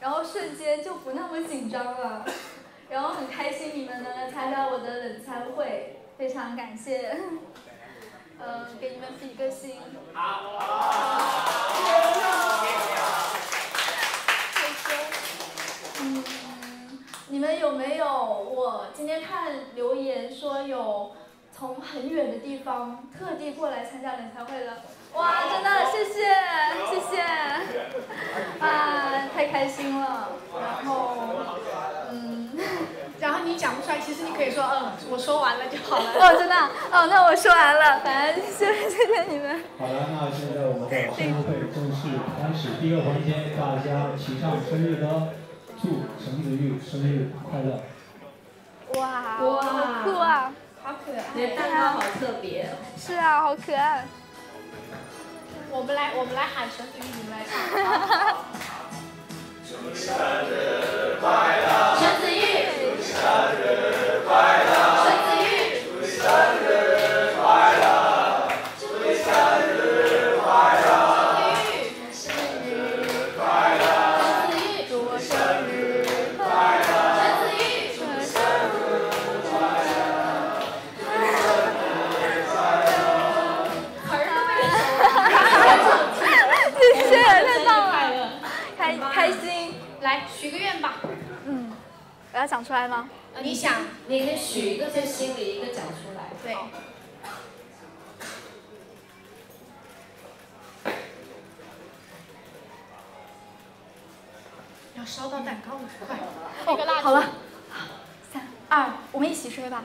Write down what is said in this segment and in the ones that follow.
然后瞬间就不那么紧张了，然后很开心你们能来参加我的冷餐会，非常感谢，嗯，给你们比个心。好。谢谢。嗯，你们有没有？我今天看留言说有从很远的地方特地过来参加冷餐会的。哇真的谢谢谢谢。啊太开心了。然后嗯。然后你讲不出来其实你可以说嗯我说完了就好了。哦真的哦那我说完了。反正谢谢谢你们。好了那现在我们在北京正式开始第一个环节大家齐唱生日歌祝陈子玉生日快乐。哇哇好酷啊。好可爱。你的蛋糕好特别是啊好可爱。我们来，我们来喊陈子玉，你们来唱。祝生日快乐！陈子玉，祝生日快乐！要讲出来吗？你想，你可以许一个在心里，一个讲出来。对。要烧到蛋糕了，快！哦，好了，三二，我们一起吹吧。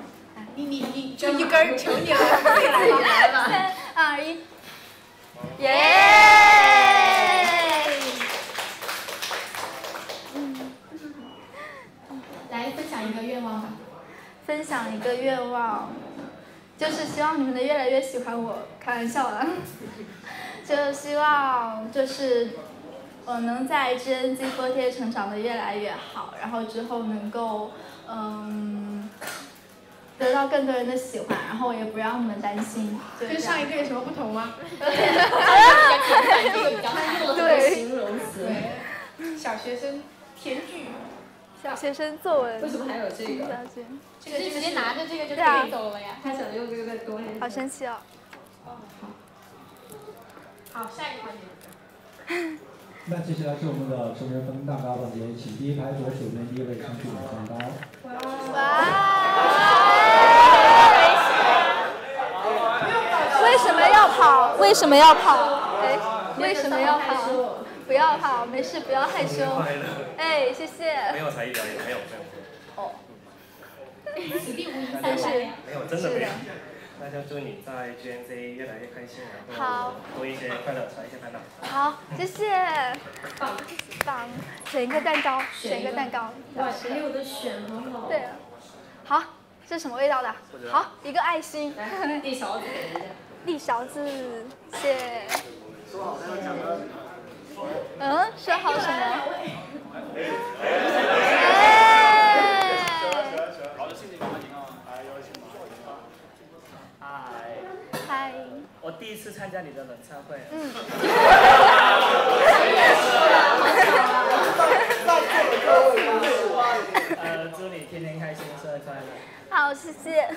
你你你，就一根儿，求你了，自己来吧。三二一，耶！来分享一个愿望吧。分享一个愿望，就是希望你们能越来越喜欢我。开玩笑啦，就希望就是我能在 GNZ48 成长的越来越好，然后之后能够嗯得到更多人的喜欢，然后也不让你们担心。跟上一个有什么不同吗？对，形容词。小学生甜剧。小学生作文。为什么还有这个？这个直接拿着这个就可以走了呀。他想用这个再多一点。好神奇哦。哦，好。好，下一个环节。那接下来是我们的成员分蛋糕环节，请第一排左手边第一位上去拿蛋糕。哇！为什么要跑？为什么要跑？哎，为什么要跑？不要怕，没事，不要害羞。哎，谢谢。没有才艺表演，没有没有。哦。此地无银三百两。没有，真的没有。那就祝你在 GNZ 越来越开心，然后多一些快乐，少一些烦恼。好，谢谢。棒棒，选一个蛋糕，选一个蛋糕。哇，还有的选，很好。对。好，这是什么味道的？好，一个爱心。地勺子。地勺子，谢。说好要讲的。嗯，说好什么？嗨。嗨。我第一次参加你。的冷餐会。嗯。呃，祝你。天天开心，生日快乐。好，谢谢。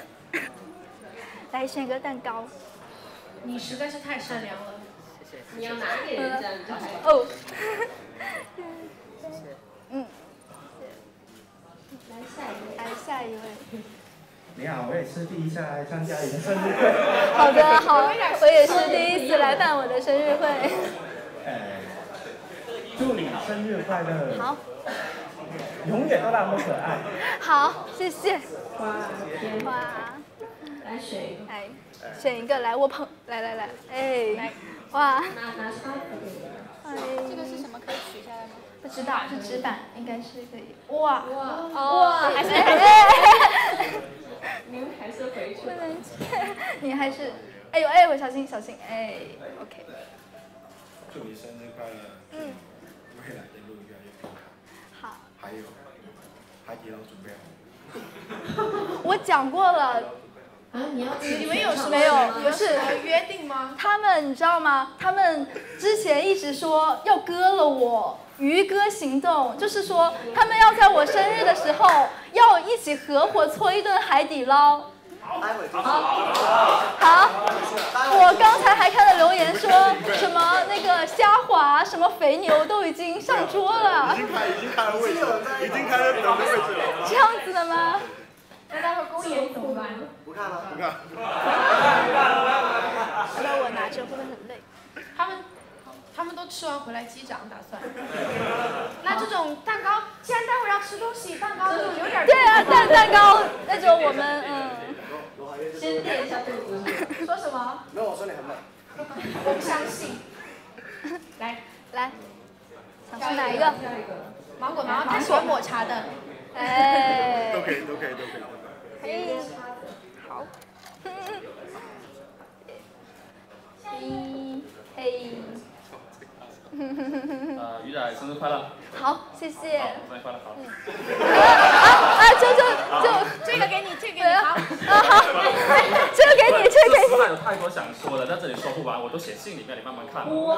来选个蛋糕。你。实在是太善良了。你要拿给人家，你就还。哦。谢谢。嗯。来下一位。来下一位。你好，我也是第一次来参加你的生日会。好的，好，我也是第一次来办我的生日会。哎，祝你生日快乐。好。永远都那么可爱。好，谢谢。花，花。来选一个。哎，选一个来，我捧，来来来，哎，哇。这个是什么？可以取下来吗？不知道，是纸板，应该是可以。哇哇哇，还是你们还是回去。不能你还是，哎呦哎，我小心小心，哎，OK。祝你生日快乐。嗯。未来的路越来越平坦。好。还有，海底捞准备好。我讲过了。啊，你要你们有什么没有？不是约定吗？他们你知道吗？他们之前一直说要割了我，渔歌行动，就是说他们要在我生日的时候要一起合伙搓一顿海底捞。好。好。我刚才还看到留言说什么那个虾滑什么肥牛都已经上桌了。已经开，已经开了位置了，已经开了等的位置了。这样子的吗？那待会公演怎么办？不看了，不看。那我拿着会不会很累？他们，他们都吃完回来击掌打算。那这种蛋糕，既然待会要吃东西，蛋糕就有点。对啊，蛋蛋糕那种我们嗯。先垫一下肚子。说什么？没有，我说你很累。我不相信。来来，想吃哪一个？芒果芒果，他喜欢抹茶的。哎。都可以，都可以，都可以。嘿，好。嘿，嘿。啊，鱼仔生日快乐！好，谢谢。生日快乐，好。啊啊！就就就这个给你，这个给你，好。啊好，这个给你，这个给你。实在有太多想说的，在这里说不完，我都写信里面，你慢慢看。哇！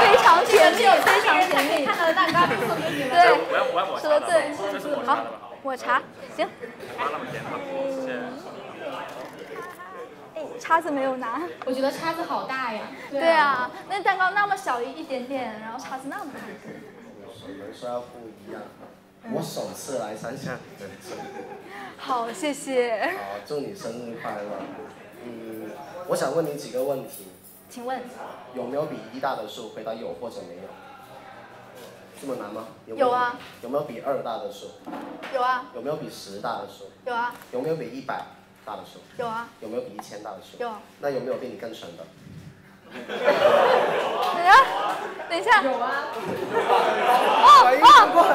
非常甜蜜，非常甜蜜。看到的蛋糕就送给你了。对，我要我要抹茶说的对。这是抹茶行。不要那么甜哈，谢谢。哎，叉子没有拿。我觉得叉子好大呀。对啊，那蛋糕那么小一一点点，然后叉子那么大。你们说要不一样。我首次来参加你的节目。好，谢谢。好，祝你生日快乐。嗯，我想问你几个问题。请问。有没有比一大的数？回答有或者没有。这么难吗？有有啊。有没有比二大的数？有啊。有没有比十大的数？有啊。有没有比一百大的数？有啊。有没有比一千大的数？有。那有没有比你更蠢的？等下，等一下。有啊。哦哦，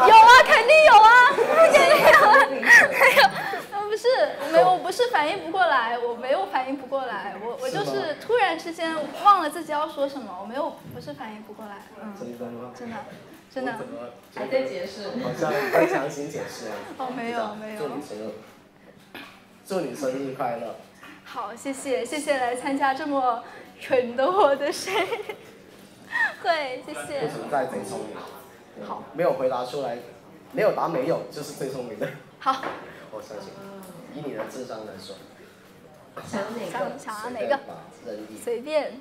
有啊，肯定有啊，肯定有啊，没有，呃不是，没有，我不是反应不过来，我没有反应不过来，我我就是突然之间忘了自己要说什么，我没有，不是反应不过来，嗯，真的，真的。还在解释。好像在强行解释啊。哦，没有没有。祝你生日，祝你生日快乐。好，谢谢谢谢来参加这么蠢的我的生日。会，谢谢。不存在贼聪明。好。没有回答出来，没有答没有，就是最聪明的。好。我相信，以你的智商来说。想哪个？想要哪个？随便。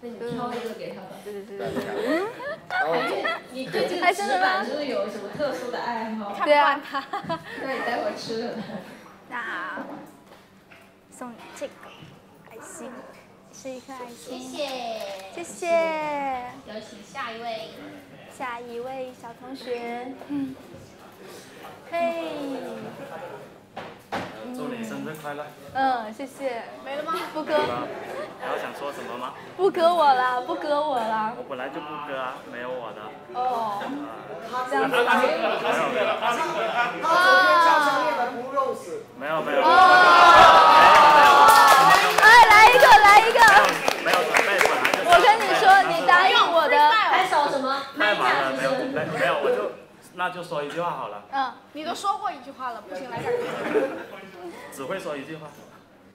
那你挑一个给他吧。对对对对对。哎，你对这个纸板就是有什么特殊的爱好？对啊。那你待会儿吃的。那送你这个爱心。是一颗爱心，谢谢，谢谢。有请下一位，下一位小同学，嗯，嘿，祝你生日快乐。嗯，谢谢。没了吗？不割。还要想说什么吗？不割我了，不割我了。我本来就不割啊，没有我的。哦。这样子。没有没有。他昨天悄悄练的不肉死。没有没有。哎，来一个，来一个。没有准备，本来就。我跟你说，你答应我的。拍手什么？太忙了，没有准备，没有，我就那就说一句话好了。嗯，你都说过一句话了，不行，来点。只会说一句话，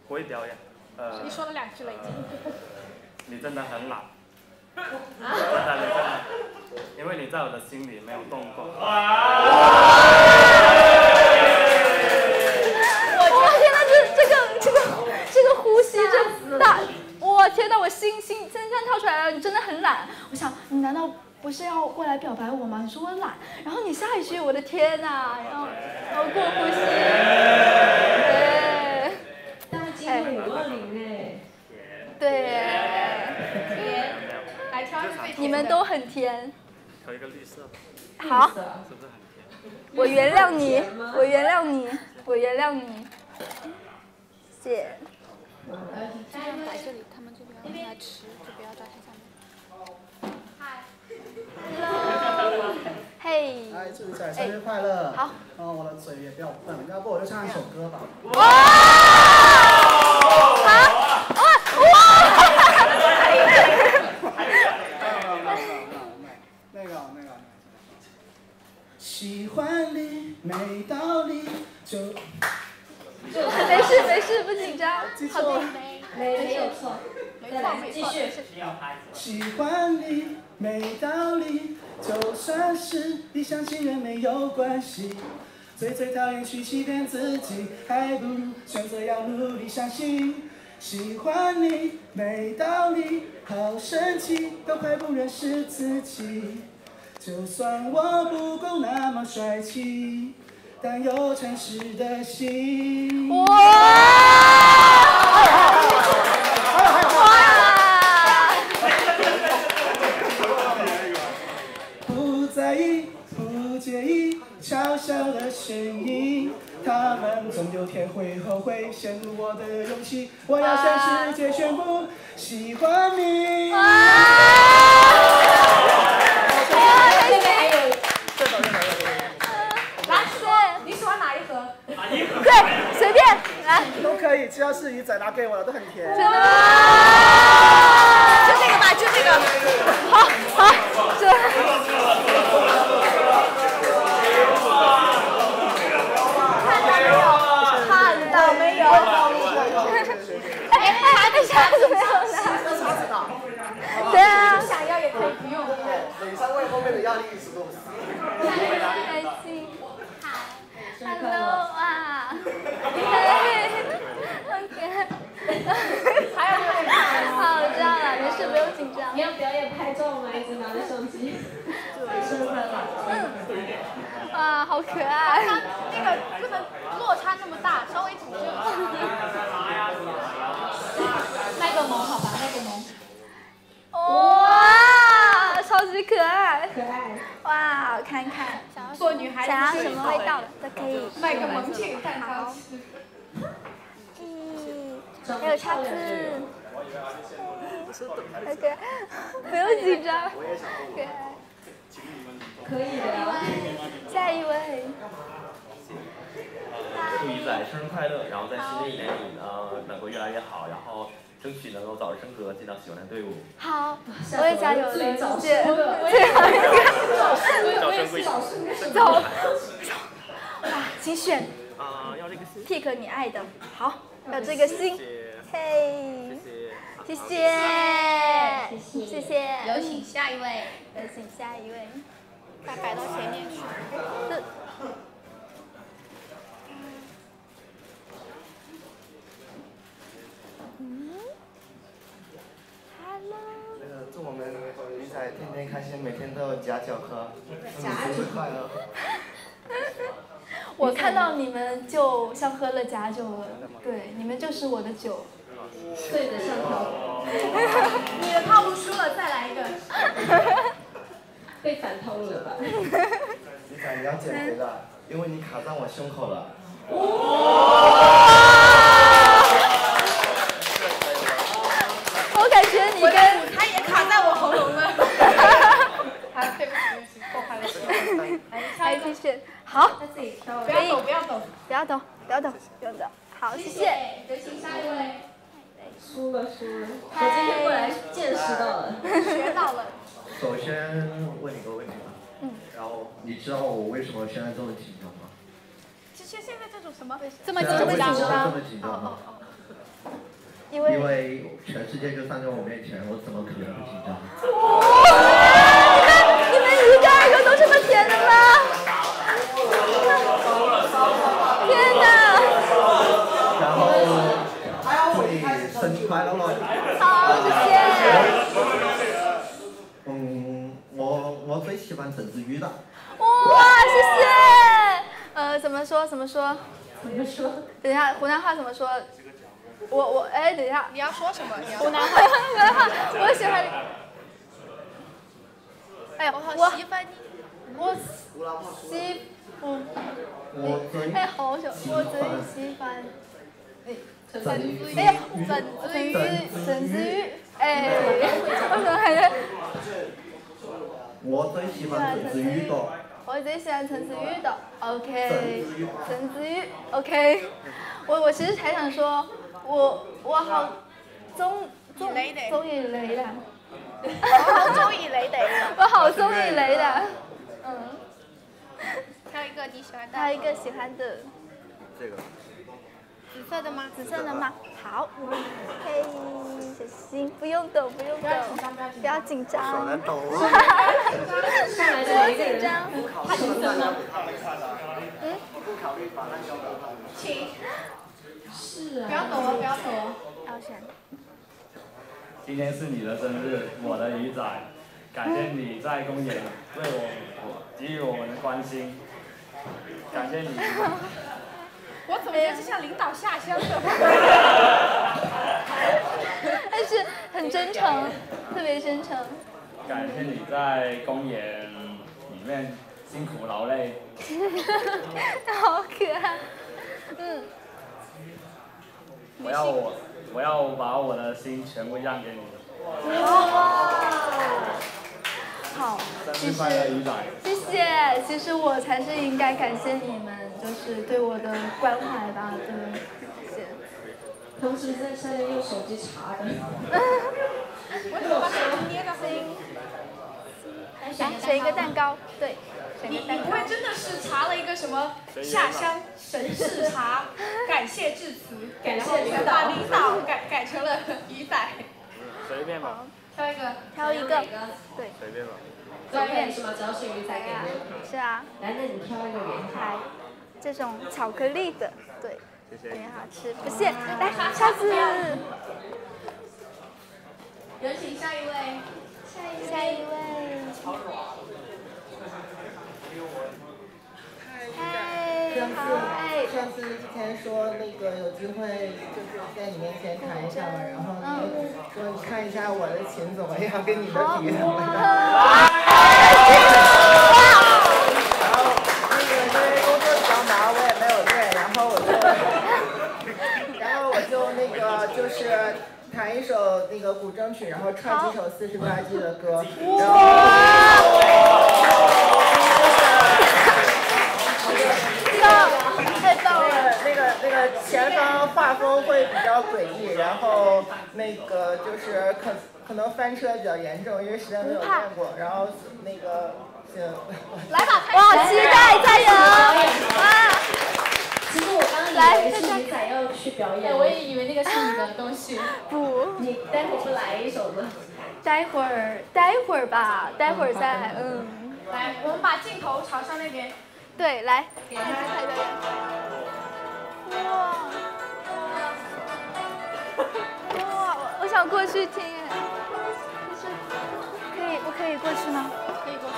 不会表演。呃。你说了两句了已经。你真的很懒。真的，你真的，因为你在我的心里没有动过。我天哪，这这个这个这个呼吸真大！我天呐，我心心真真跳出来了！你真的很懒。我想，你难道不是要过来表白我吗？你说我懒，然后你下一句，我的天哪，然后然后过呼吸，对。大金五二零哎。对。甜。你们都很甜。挑一个绿色。好。是不是很甜？我原谅你，我原谅你，我原谅你。谢。这样摆这里，他们这边来吃，就不要抓。Hello。嘿。哎，祝你仔生日快乐。好。然后我的嘴也比较笨，要不我就唱一首歌吧。哇！好！哇！哇！那个那个。喜欢你没道理就。没事没事，不紧张。好的。没没有错。没错没错。继续。喜欢你没道理，就算是一厢情愿没有关系。最最讨厌去欺骗自己，还不如选择要努力相信。喜欢你没道理，好生气，都快不认识自己。就算我不够那么帅气，但有诚实的心。小小的声音，他们总有天会后悔，陷入我的勇气。我要向世界宣布，喜欢你。这边还有。来，说你喜欢哪一盒？对，随便来。都可以，只要是鱼仔拿给我的都很甜。真的吗？就这个吧，就这个。好，好，这。看到没有？看到没有？哎，还得下子没有呢。对啊。不想要也可以不用。每三位后面的压力一直都。开心。Hello 啊。嘿。OK。还有这个。好，我知道了，没事，不用紧张。你要表演拍照吗？一直拿着相机。生日快乐。哇，好可爱。那个不能落差那么大，稍微停住。卖个萌好吧，卖个萌。哇，超级可爱。可爱。哇，看看。做女孩子想要什么味道的都可以。卖个萌请蛋糕吃。嗯，还有叉子。OK，不用紧张。可爱。可以的。下一位。祝一仔生日快乐，然后在新的一年里呢，能够越来越好，然后争取能够早日升格，进到喜欢的队伍。好，我也加油了，谢谢。最好一个。早生贵子。走。哇，请选。啊，要这个心。pick 你爱的，好，要这个心。嘿。谢谢。谢谢。谢谢。有请下一位。有请下一位。快摆到前面去。嗯，Hello。那个祝我们鱼仔天天开心，每天都有假酒喝，祝你生日快乐。我看到你们就像喝了假酒了，对，你们就是我的酒。对的，像套。你的套路输了，再来一个。被反套路了吧？你敢你要减肥了，因为你卡在我胸口了。我感觉你跟他也卡在我喉咙了。啊，对不起，对不起，破坏了气氛。来，继续，好，不要抖，不要抖，不要抖，不要抖，不要抖，好，谢谢。有请下一位。输了输了，我今天过来见识到了，学到了。首先问你个问题吧，嗯，然后你知道我现在这么紧张吗？就现现在这种什么？这么现在为什么紧张这么紧张吗？因为因为全世界就站在我面前，我怎么可能不紧张？哇！你们你们一个二个都这么甜的吗？天哪！然后祝你生日快乐喽！好，谢谢。嗯，我我最喜欢陈子瑜的。哇，谢谢。呃，怎么说？怎么说？怎么说？等一下，湖南话怎么说？我我哎，等一下。你要说什么？湖南话，湖南话，我喜欢。哎呀，我好喜欢你。我喜我。哎，好笑！我最喜欢。哎，陈子瑜。哎呀，陈子瑜，陈子瑜，哎，我怎么感觉？我最喜欢陈子瑜的。我最喜欢陈子瑜的，OK，陈子瑜，OK。我我其实还想说，我我好中中中意你啦，我好中意你哋。我好中意你啦，嗯。还有一个你喜欢的。还有一个喜欢的。这个。紫色的吗？紫色的吗？好，嘿，小心，不用抖，不用抖，不要紧张，手在抖。上来就一个人，他紧张了。嗯。请。是啊。不要抖哦，不要抖哦。要选。今天是你的生日，我的鱼仔，感谢你在公演为我我给予我们的关心，感谢你。我怎么觉得像领导下乡的？但是很真诚，特别真诚。感谢你在公演里面辛苦劳累。好可爱，嗯。我要我我要把我的心全部让给你。哇！好，生其实日快乐，鱼仔。谢谢，其实我才是应该感谢你们，就是对我的关怀吧，对，谢谢。同时在下面用手机查的。我怎么把手捏个心？来选一个蛋糕，对，选你个蛋糕。你不会真的是查了一个什么下乡神视察，感谢致辞，感谢领导把领导改改成了鱼仔。随便吧。挑一个，挑一个，对。随便吧。随便是吗？只要是鱼仔给你。是啊。来，那你挑一个给他。来，这种巧克力的，对，谢谢。很好吃，不谢。来，下次。有请下一位。下一位。上次之前说那个有机会就是在你面前弹一下嘛，然后你说你看一下我的琴怎么样，跟你的比怎么样。然后那个因为工作比较忙，我也没有练，然后我就，然后我就那个就是弹一首那个古筝曲，然后唱几首四十八 计的歌，然 太棒了！那个那个前方画风会比较诡异，然后那个就是可可能翻车比较严重，因为实在没有练过。然后那个行，来吧，哇，期待，加油！啊！其实我刚刚以为是鱼仔要去表演，我也以为那个是你的东西。不，你待会儿不来一首吗？待会儿，待会儿吧，待会儿再，嗯。来，我们把镜头朝向那边。对，来。给大家拍表演。哇！哇！我想过去听，可以，我可以过去吗？可以过去。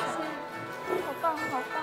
好棒，好棒！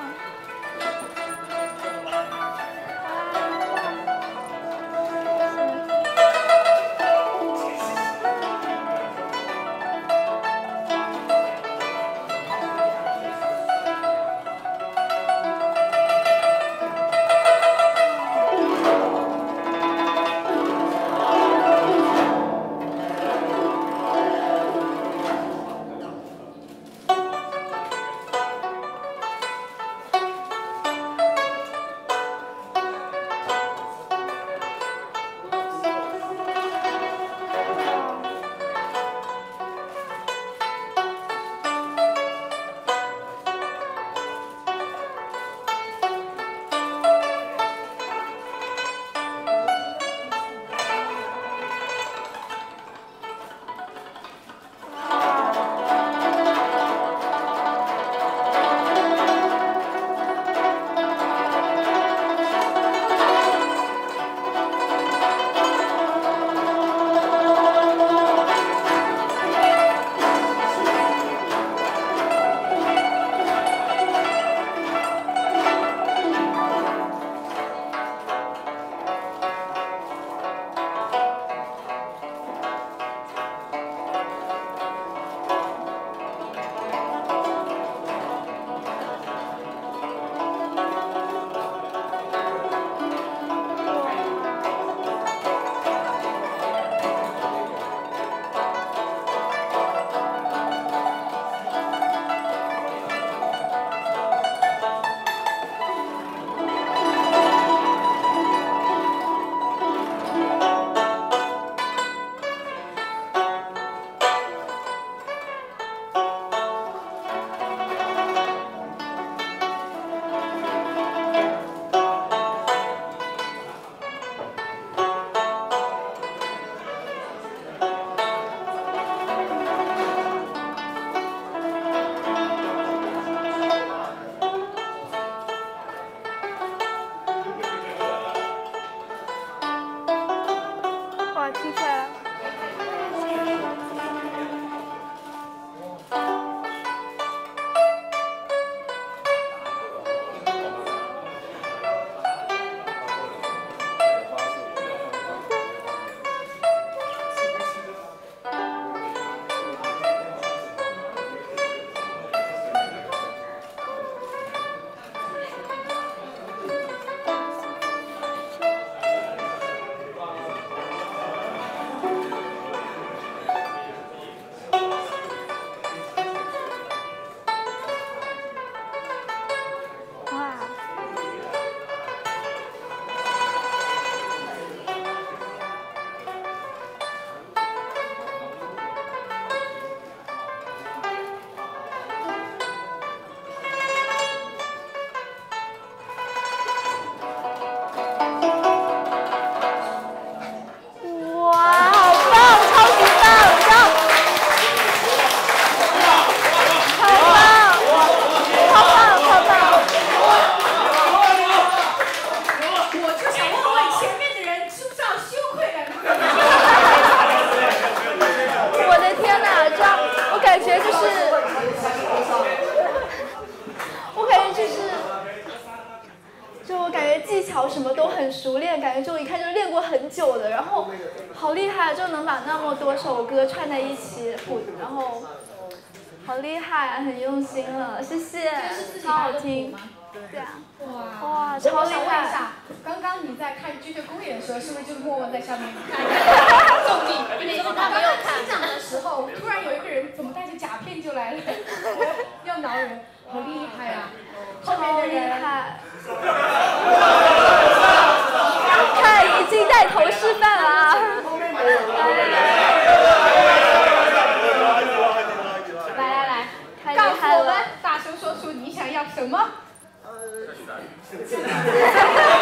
刚刚你在看军队公演的时候，是不是就默默在下面看？重力。刚刚听讲的时候，突然有一个人怎么带着甲片就来了？要挠人，好厉害啊！后面的人。看，已经带头示范了。来来来，告诉我们，大声说出你想要什么。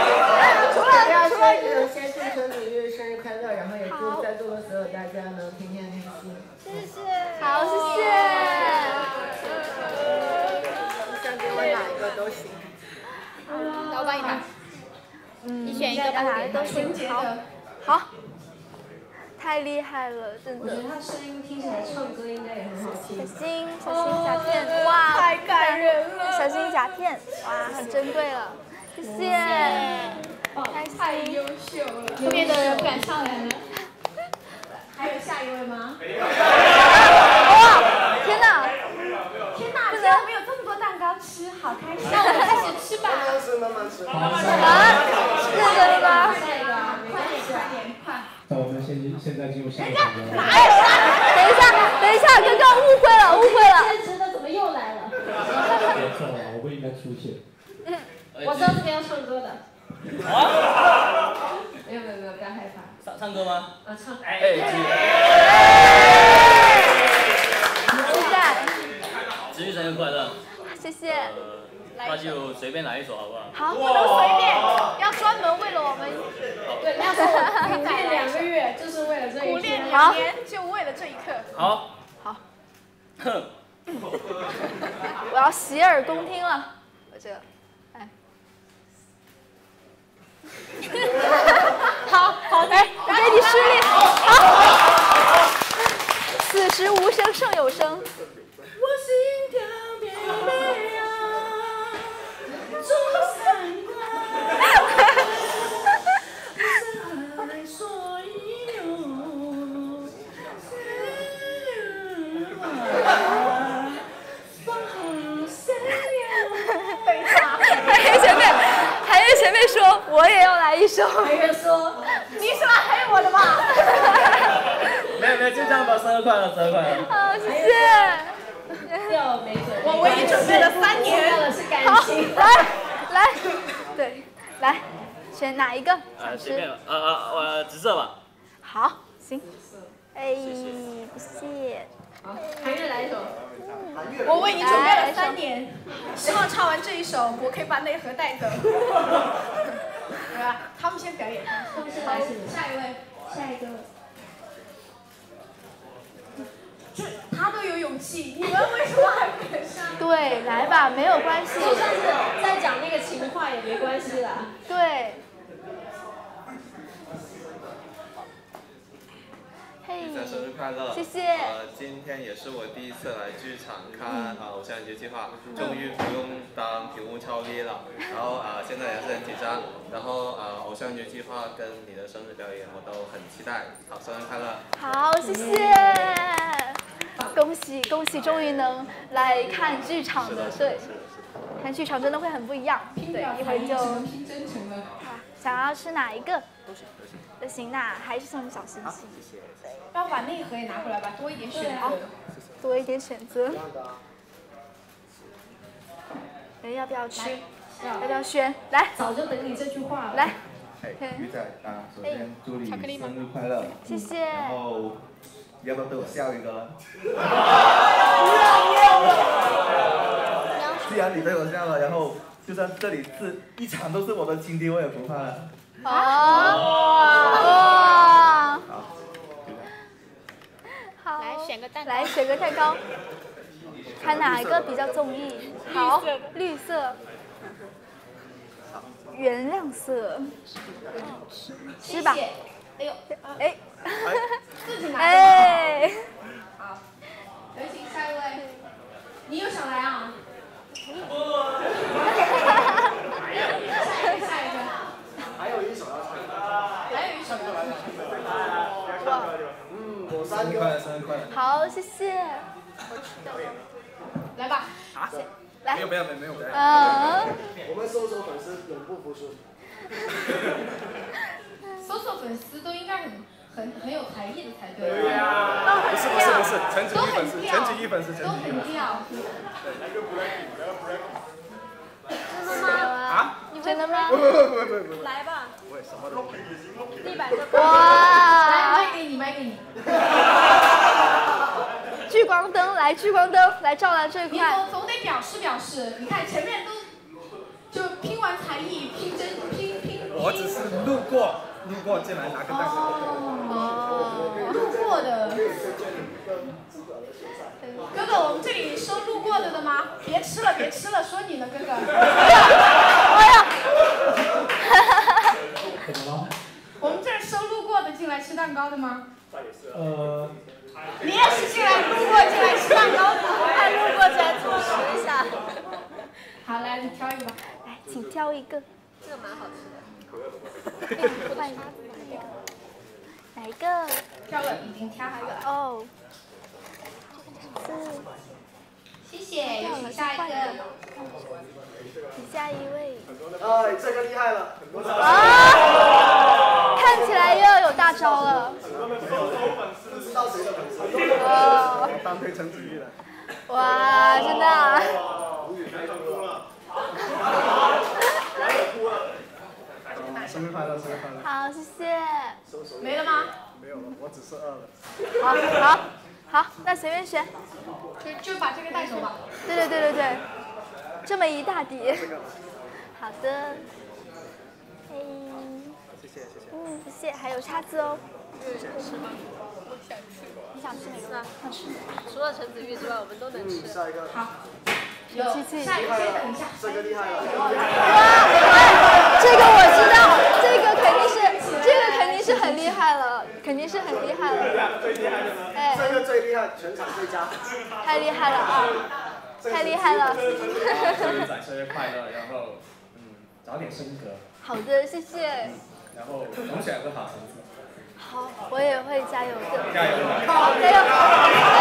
先祝陈子玉生日快乐，然后也祝在座的所有大家能天天开心。谢。谢。好，谢谢。想给我哪一个都行。我帮你打。嗯，你选一个吧，哪个都行。好。好。太厉害了，真的。我觉得他声音听起来唱歌应该也很好听。小心，小心夹片，哇，太感人了。小心夹片，哇，很珍贵了，谢谢。太优秀了。后面的人不敢上来了。还有下一位吗？哇，天哪！天哪，竟然没有这么多蛋糕吃，好开心。那我们开始吃吧。慢慢吃，慢慢吃。啊，这个吗？下一个，快点，快点，快。那我们现现在进入下一场。哪有？等一下，等一下，刚刚误会了，误会了。兼职的怎么又来了？我不应该出现。嗯，我知道这边要唱歌的。啊？没有没有没有，不要害怕。唱唱歌吗？啊，唱。哎。现在。子玉生日快乐。谢谢。那就随便来一首好不好？好，不能随便，要专门为了我们。对，要说我苦练两个月，就是为了这一刻。苦练两年，就为了这一刻。好。好。哼。我要洗耳恭听了，我这，哎。好，好，来，我给你施力。好。此时无声胜有声。我心跳啊，中三观，深爱所有，放好善良。等一下，还有前面，还有前面说我也要来一首。还有说，你喜欢还有我的吗？没有没有，就这样吧，生日快乐，生日快乐。好，谢谢。掉没准备。我为你准备了三年。好，来，来，对，来，选哪一个？呃，随便，呃呃，我紫色吧。好，行。哎，不谢。好，韩月来一首。我为你准备了三年，希望唱完这一首，我可以把内核带走。对吧？他们先表演。他们先来，下一位，下一个。他都有勇气，你们为什么还不肯上？对，来吧，没有关系。就算是在讲那个情话也没关系啦。对。嘿。玉仔生日快乐！谢谢。呃，今天也是我第一次来剧场看《偶像剧计划》，终于不用当屏幕超力了。然后啊，现在也是很紧张。然后啊，《偶像剧计划》跟你的生日表演我都很期待。好，生日快乐！好，谢谢。恭喜恭喜，终于能来看剧场了，对，看剧场真的会很不一样，对，一会儿就。想要吃哪一个？都行都行。都行，那还是送你小心心。谢谢。要把内核也拿过来吧，多一点选择。多一点选择。哎，要不要吃？要不要选？来。早就等你这句话了。来。哎，鱼仔啊，首先祝你生日快乐。谢谢。然后。要不要对我笑一个？不要不要既然你对我笑了，然后就算这里是一场都是我的亲爹，我也不怕了。好。好。来选个蛋糕。来选个蛋糕。看哪一个比较中意？好，绿色。原谅色。吃吧。哎呦，哎。自己拿。哎。好，有请下一位。你又想来啊？下一个，下一个。还有一首要唱。还有一首要嗯，我三个。生日快乐，生日快乐。好，谢谢。来吧。啊？来。没有没有没有没有。嗯。我们搜索粉丝永不服输。搜索粉丝都应该很很很有才艺的才对。对呀。不是不是不是，陈子怡粉丝，陈子怡粉丝，陈子怡粉丝。都很吊。真的吗？啊？真的吗？不不不不不。来吧。不会什么都。地板就。哇！来，卖给你，卖给你。聚光灯，来聚光灯，来照亮这一块。你总总得表示表示，你看前面都就拼完才艺，拼真拼拼。我只是路过，路过进来拿个蛋糕。哦，路过的。哥哥，我们这里收路过的的吗？别吃了，别吃了，说你呢，哥哥。哎呀！怎么了？我们这儿收路过的进来吃蛋糕的吗？呃。你也是进来路过进来吃蛋糕的，看路过进来坐实一下。好，来你挑一个吧。来，请挑一个。这个蛮好吃的。换一个。哪一个？挑了，已经挑好了。哦。谢谢，有请下一个。下一位。哎，这个厉害了。啊！看起来又要有大招了。不知道谁的粉丝。哦。单推陈子玉了。哇，真的。无语开哭了。生日快乐，生日快乐。好，谢谢。没了吗？没有了，我只是饿了。好，好，好，那随便选。就就把这个带走吧。对对对对对，这么一大叠。好的。嗯，谢谢，还有叉子哦。想吃吗？我想吃。你想吃哪个？想吃。除了陈子玉之外，我们都能吃。下一个。好。下一个等一下。这个厉害了。哇！这个我知道，这个肯定是，这个肯定是很厉害了，肯定是很厉害了。最厉害的呢？哎。这个最厉害，全场最佳。太厉害了啊！太厉害了。生日仔生日快乐，然后嗯，早点升格。好的，谢谢。然后同学有个好成绩。好，我也会加油的。加油！好，加油！哎。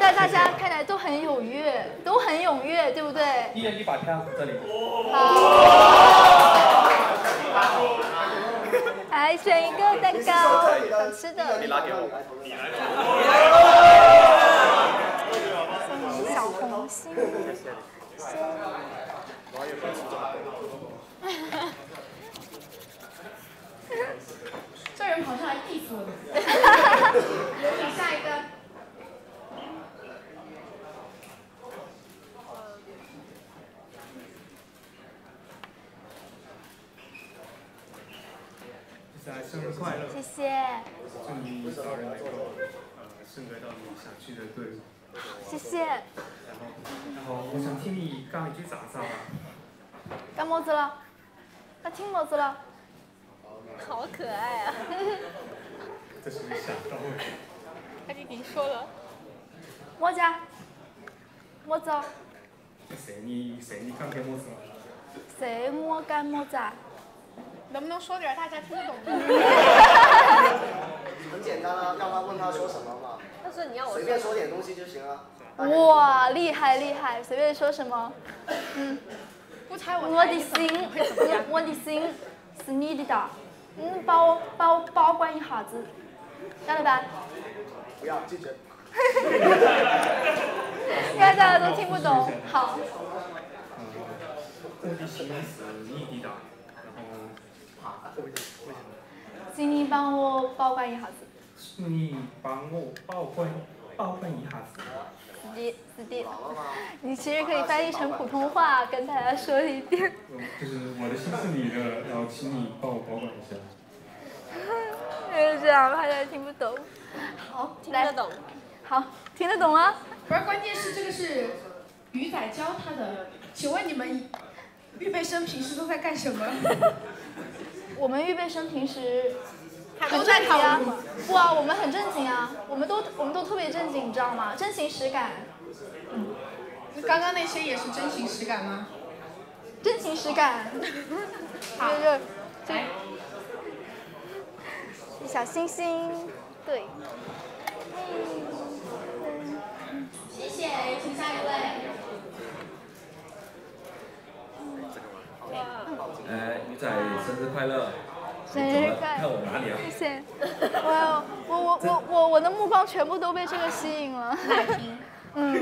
但大家看来都很踊跃，都很踊跃，对不对？一人一把票，这里。好。来选一个蛋糕，好吃的。你拿给我。小红心。这人跑上来 diss 我的。有请下一个。生日快乐！谢谢。祝你早日能够呃升格到你想去的队伍。谢谢。然后，然后我想听你讲一句杂招啊。干么子了？他听么子了？好可爱啊！这是没想到的。他给你说了。么子？么子？谁你谁你干给么子？谁我干么子？能不能说点大家听得懂的？很简单啊，刚刚问他说什么嘛？他说你要我随便说点东西就行了。哇，厉害厉害，随便说什么？嗯。不猜我。我的心，我 的心是你的的，嗯，保保保管一下子，晓得吧？不要拒绝。看 大家都听不懂，好。我的心是你的的。请你帮我保管一下子。请你帮我保管保管一下子。是的，是的。你其实可以翻译成普通话跟大家说一遍。就是我的心是你的，然后请你帮我保管一下。就是这样，大家听不懂。好，听得懂。好，听得懂啊。不是，关键是这个是鱼仔教他的。请问你们预备生平时都在干什么？我们预备生平时很正经啊，不啊，我们很正经啊，我们都我们都特别正经，你知道吗？真情实感。嗯。刚刚那些也是真情实感吗？真情实感。好。来，小星星，对。谢谢，请下一位。呃，鱼仔生日快乐！生日快乐！看我哪里啊？谢谢。我我我我我我的目光全部都被这个吸引了。嗯。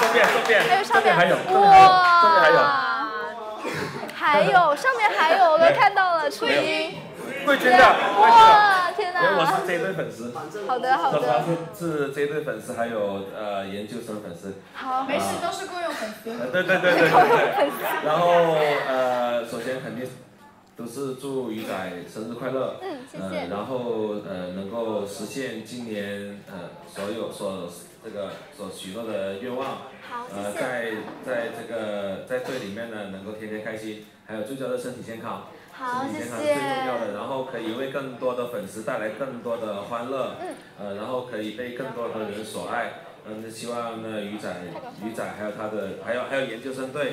这边这边。还有上面还有。哇！这边还有。还有上面还有，我都看到了，翠英。贵军的。哇！天哪！因为我是这队粉丝。好的好的。他是是这队粉丝，还有呃研究生粉丝。好，没事，都是雇佣粉丝。对对对对对。然后呃，首先肯定都是祝鱼仔生日快乐。嗯，谢谢。然后呃，能够实现今年呃所有所这个所许诺的愿望。好，呃，在在这个在队里面呢，能够天天开心，还有最重要的身体健康。好，身体健康最重要的，然后可以为更多的粉丝带来更多的欢乐。嗯。呃，然后可以被更多的人所爱。嗯，希望呢鱼仔鱼仔还有他的还有还有研究生队，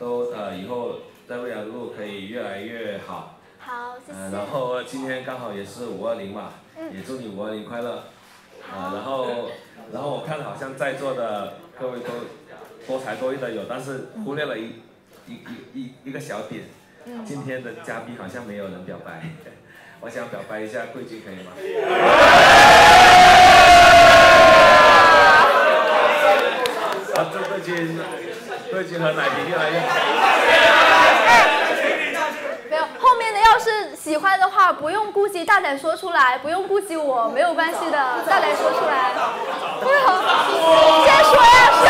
都呃以后在未来的路可以越来越好。好，谢谢。嗯，然后今天刚好也是五二零嘛，也祝你五二零快乐。啊，然后然后我看好像在座的各位都多才多艺的有，但是忽略了一一一一一个小点。今天的嘉宾好像没有人表白，我想表白一下贵军，可以吗？啊，祝桂君，贵君和奶瓶越来越好。没有，后面的要是喜欢的话，不用顾忌，大胆说出来，不用顾忌我，没有关系的，大胆说出来。对啊，先说呀，是，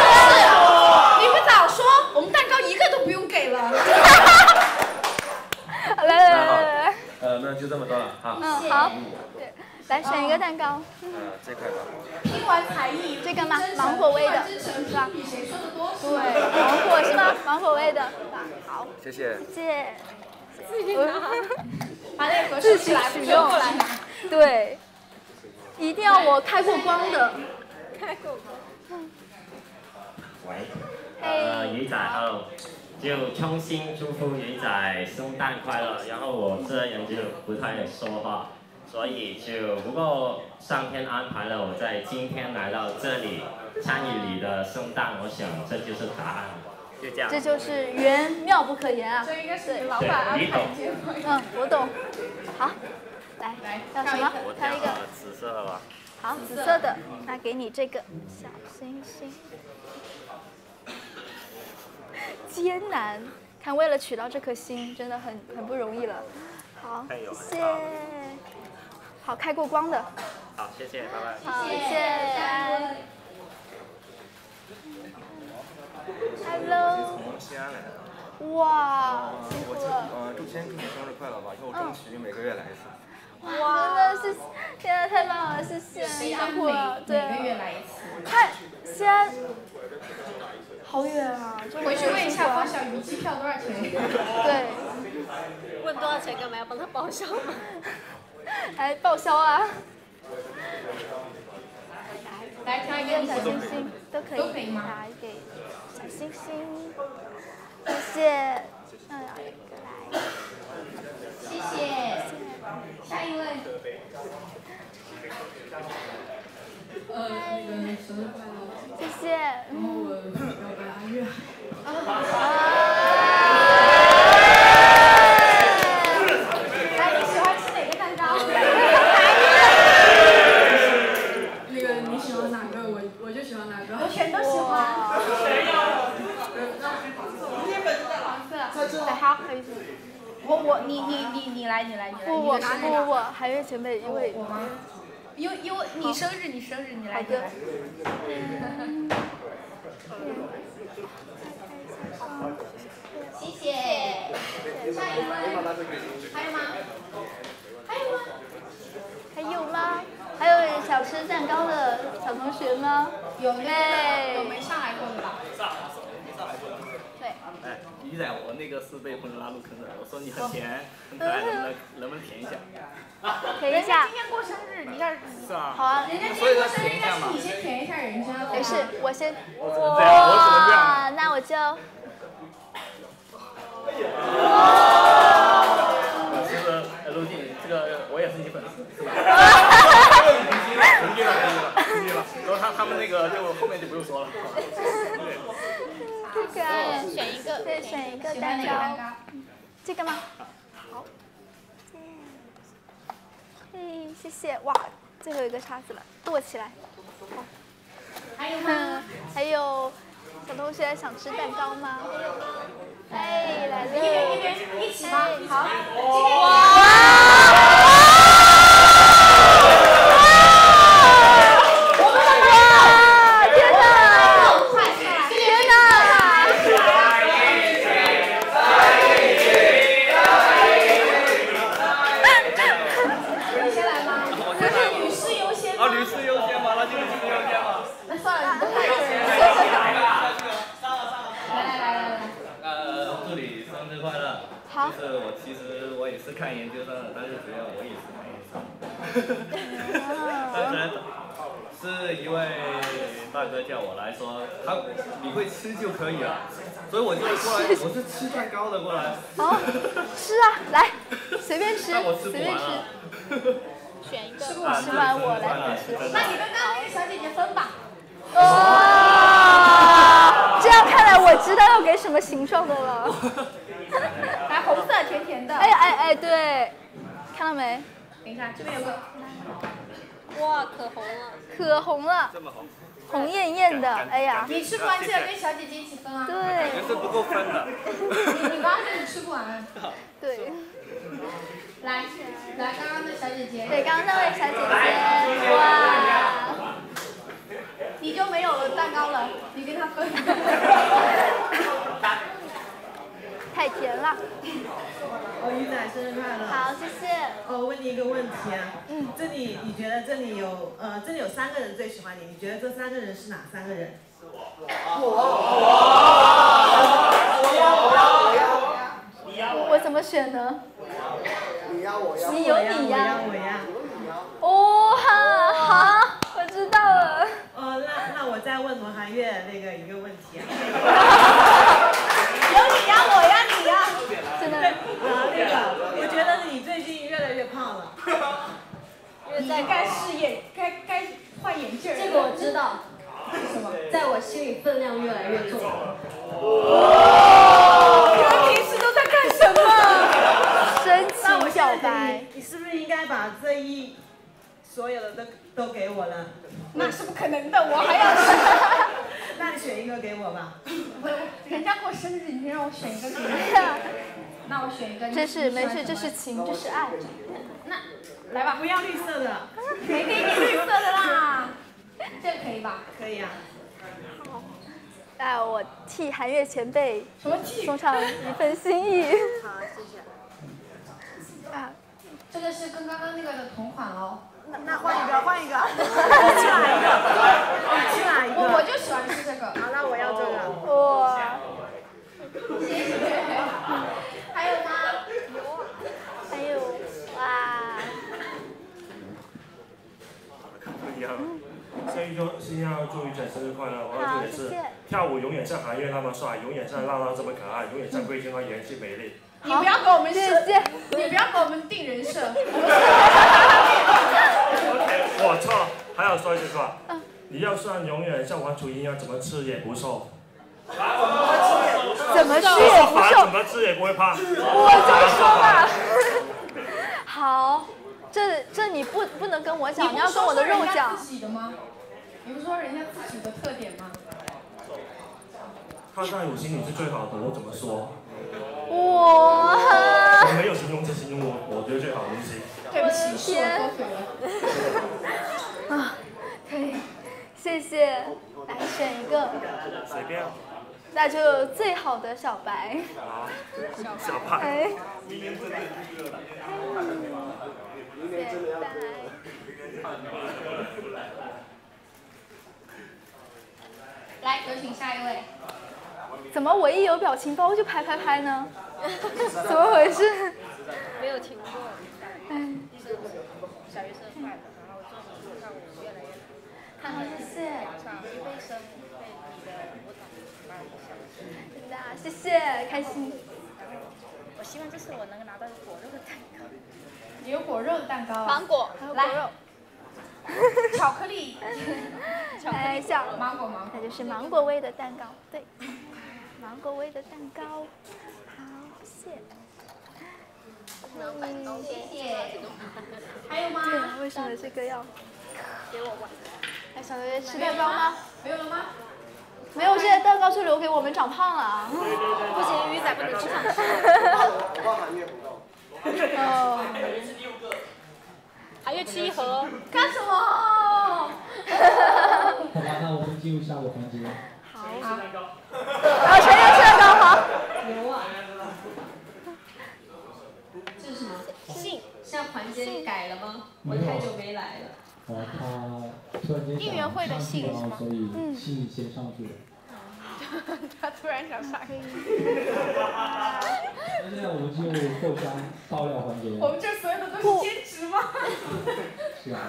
你们早说，我们蛋糕一个都不用给了。来来来来来，呃，那就这么多了，好。嗯，好。对，来选一个蛋糕。呃，这块吧。拼完才艺，这个吗？芒果味的，是吧？比谁说的。对，芒果是吗？芒果味的。好。谢谢。谢谢。自己拿。把那盒收起来，不用过来。对。一定要我开过光的。开过光。喂。呃，鱼仔，Hello。就衷心祝福鱼仔圣诞快乐。然后我这人就不太说话，所以就不过上天安排了我在今天来到这里参与你的圣诞，我想这就是答案，就这样。这就是缘，妙不可言啊！这应该是老板安排结婚。嗯，我懂。好，来，来，要什么？我挑一个。紫色的吧。好，紫色的，那给你这个小星星。艰难，看为了取到这颗心，真的很很不容易了。好，谢谢。好，开过光的。好，谢谢，拜拜。好，谢谢。Hello。从西安来的。哇，辛苦了。呃，祝先祝你生日快乐吧，以后争取每个月来一次。哇，真的是，天啊，太棒了，谢谢，辛苦了，对。每个月来一次。太，西安。好远啊！回去问一下方小鱼机票多少钱？对。问多少钱干嘛要帮他报销吗？来报销啊！来，挑一个小星星，都可以。都可以吗？拿给小星星，谢谢。嗯，来。谢谢。下一位。呃，那个生日快乐。谢谢。然后我表白阿月。来，你喜欢吃哪个蛋糕？那个你喜欢哪个，我我就喜欢哪个。我全都喜欢。谁要？黄色。对，好，可以。我我你你你你来你来你来。不不不我，海月前辈，因为。因因为你生日，你生日，你来。好的。谢谢。下一位。还有吗？还有吗？还有吗？还有想吃蛋糕的小同学吗？有没。有没上来过的吧？上，没上来过的。对。哎，鱼仔，我那个是被朋友拉入坑的。我说你很甜，很可爱，能不能能不能甜一下？填一下。今天过生日，你要是好啊，人家今天过生日，应该是你先填一下人家。没事，我先。哇，那我就。哇！其实陆静，这个我也是你粉丝，是吧？哈哈哈哈哈！了，然后他他们那个就后面就不用说了。太可爱了，选一个，对，选一个蛋糕。这个吗？嘿，谢谢哇！最后一个叉子了，剁起来。还有吗？还有，小同学想吃蛋糕吗？哎，来了。一边一边一起吗？好。是我其实我也是看研究生的，但是主要我也是看研究生。当然是一位大哥叫我来说，他你会吃就可以了，所以我就过来，我是吃蛋糕的过来。好，吃啊，来，随便吃，但我吃随便不完啊。选一个，吃不完吃完我来吃。那你跟刚刚那个小姐姐分吧。哇，这样看来我知道要给什么形状的了。来，红色甜甜的。哎哎哎，对，看到没？等一下，这边有个。哇，可红了，可红了，这么红，红艳艳你吃不完记得跟小姐姐一起分啊。对。感觉是不够分的。你 你刚刚说你吃不完。对。来，来，刚刚的小姐姐。对，刚刚那位小姐姐，哇。你就没有了蛋糕了，你跟她分。太甜了。哦，鱼仔生日快乐！好，谢谢。哦，我问你一个问题啊，嗯，这里你觉得这里有呃，这里有三个人最喜欢你，你觉得这三个人是哪三个人？我怎么选呢？你呀，我呀，你有你呀，我呀，哦哈，好，我知道了。哦，那那我再问罗寒月那个一个问题。有你呀，我呀，你呀。真的。啊，那个，我觉得你最近越来越胖了。你该事业，该该换眼镜这个我知道。什么？在我心里分量越来越重。哇！你们平时都在干什么？深那我情表白。你是不是应该把这一所有的都都给我了？那是不可能的，我还要吃。那你选一个给我吧。我人家过生日，你让我选一个给你。那我选一个。这是没事，这是情，这是爱。那来吧，不要绿色的。没给你绿色的啦。这个可以吧？可以啊。好，那我替韩月前辈什么替送上一份心意。好，谢谢。啊，这个是跟刚刚那个的同款哦。那那换一个，换一个。你吃哪一个？你吃哪一个？我我就喜欢吃这个。好，那我要这个。哇。谢谢。还有吗？有。还有，哇。你好，生日祝先要祝雨仔生日快乐，我要祝你是跳舞永远像韩月那么帅，永远像娜娜这么可爱，永远像桂纶钧元气美丽。你不要给我们设，你不要给我们定人设。我错，还要说一句话，你要算永远像王楚英一样，怎么吃也不瘦。怎么吃也不瘦。怎么吃也不会胖。我就说嘛。好，这这你不不能跟我讲，你要跟我的肉讲。你不说人家自己的特点吗？他在我心里是最好的，我怎么说？哇！我没有形容词形容我，我觉得最好的东西。对不起，是我多嘴了。啊，可以，谢谢。来选一个。随便。那就最好的小白。好。小白。哎。来，有请下一位。怎么我一有表情包就拍拍拍呢？怎么回事？没有听过。哎。小学生日快乐，然后祝你跳舞越来越好。好，谢谢。一卫生被你的舞蹈把你想起。真的，谢谢，开心。我希望这次我能拿到果肉的蛋糕。你有果肉的蛋糕啊？芒果，还有果肉。巧克力。哎，像芒果芒果，那就是芒果味的蛋糕，对。芒果味的蛋糕，好，谢谢。还有吗？为什么这个要？给我玩。哎，小刘吃蛋糕吗？没有了吗？没有，现在蛋糕就留给我们长胖了啊。不行，鱼仔不能吃。哦。还要吃一盒。干什么？入下个环节。好。然后全员吃蛋糕，好。牛啊！这是什么？信。现在环节改了吗？我太久没来了。哦，他突然间想上去了，所以信先上去了。他突然想上去。那现在我们进入互相爆料环节。我们这所有的都是兼职吗？是啊。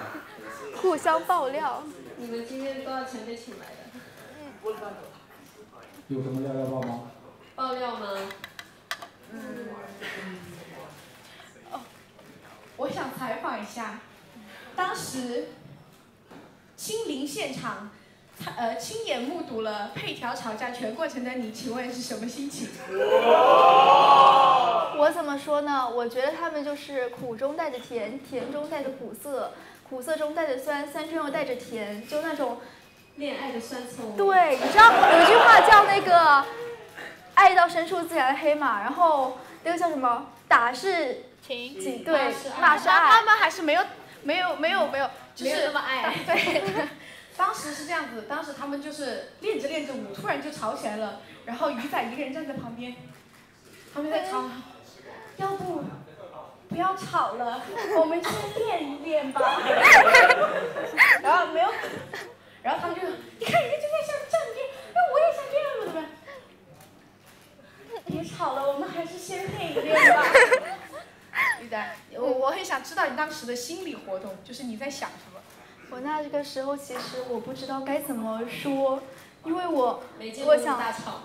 互相爆料。你们今天多少钱被请来的。有什么料要爆吗？爆料吗？嗯。哦，我想采访一下，当时亲临现场，呃，亲眼目睹了配条吵架全过程的你，请问是什么心情？我怎么说呢？我觉得他们就是苦中带着甜，甜中带着苦涩，苦涩中带着酸，酸中又带着甜，就那种恋爱的酸涩。对，你知道有一句话叫那个“爱到深处自然黑”嘛，然后那个叫什么？打是情，对，骂是爱。他们还是没有，没有，没有，没有，就是那么爱。对，当时是这样子，当时他们就是练着练着舞，突然就吵起来了，然后鱼仔一个人站在旁边，他们在吵。要不不要吵了，我们先练一练吧。然后没有，然后他们就，你看人家就在想这样练，那我也想这样了，对不对？别吵了，我们还是先练一练吧。玉丹，我我很想知道你当时的心理活动，就是你在想什么。我那个时候其实我不知道该怎么说。因为我我想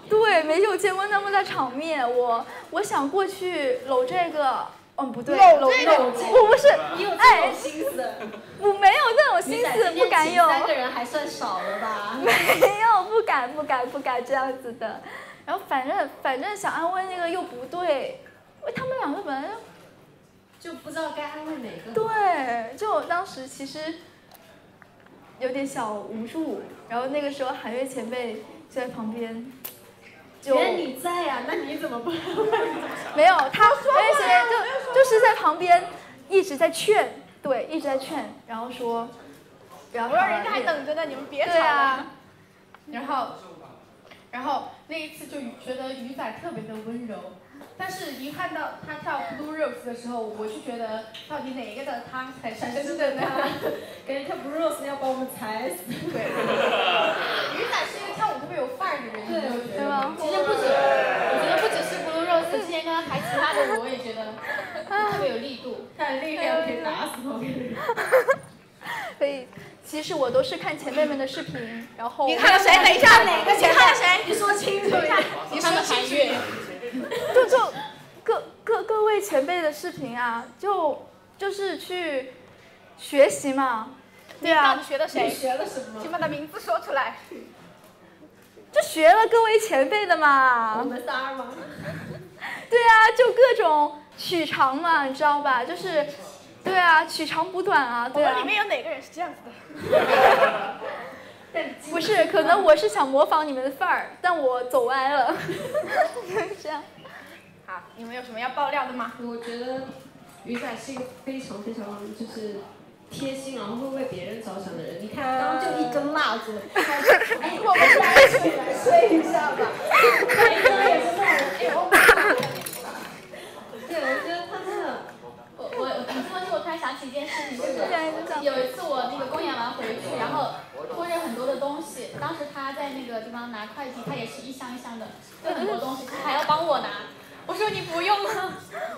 对没有见过那么大场面，我我想过去搂这个，嗯不对，搂这个，我不是，你有这种，心思，我没有那种心思，不敢有。三个人还算少了吧？没有，不敢不敢不敢这样子的。然后反正反正想安慰那个又不对，因为他们两个本来就就不知道该安慰哪个。对，就当时其实。有点小无助，然后那个时候韩月前辈就在旁边，就原来你在呀？那你怎么不？没有，他海月前辈就就是在旁边一直在劝，对，一直在劝，然后说，然后我说人家还等着呢，你们别吵了。然后，然后那一次就觉得鱼仔特别的温柔。但是，一看到他跳 Blue Rose 的时候，我就觉得到底哪一个的他才是真的呢？感觉跳 Blue Rose 要把我们踩死。对。鱼仔是一个跳舞特别有范儿的人，对对吗？其实不止，我觉得不只是 Blue Rose，之前跟他排其他的，我也觉得特别有力度，他的力量可以打死我。可以，其实我都是看前辈们的视频，然后。你看了谁？等一下，哪个前辈？你看了谁？你说清楚一下。你说韩月。就就各各各位前辈的视频啊，就就是去学习嘛，对啊。你学的谁？学了什么？请把他名字说出来。就学了各位前辈的嘛。我们仨吗？对啊，就各种取长嘛，你知道吧？就是，对啊，取长补短啊，对啊。我们里面有哪个人是这样子的？不是，可能我是想模仿你们的范儿，但我走歪了。这样。好，你们有什么要爆料的吗？我觉得鱼仔是一个非常非常就是贴心，然后会为别人着想的人。你看，刚刚就一根蜡烛，哎，我们来睡来睡一下吧。飞哥也是那种，哎，我对，我觉得他真的。我我你这么说，我突然想起一件事情，就是有一次我那个公演完回去，然后。多的东西，当时他在那个地方拿快递，他也是一箱一箱的，有很多东西，他还要帮我拿。我说你不用了，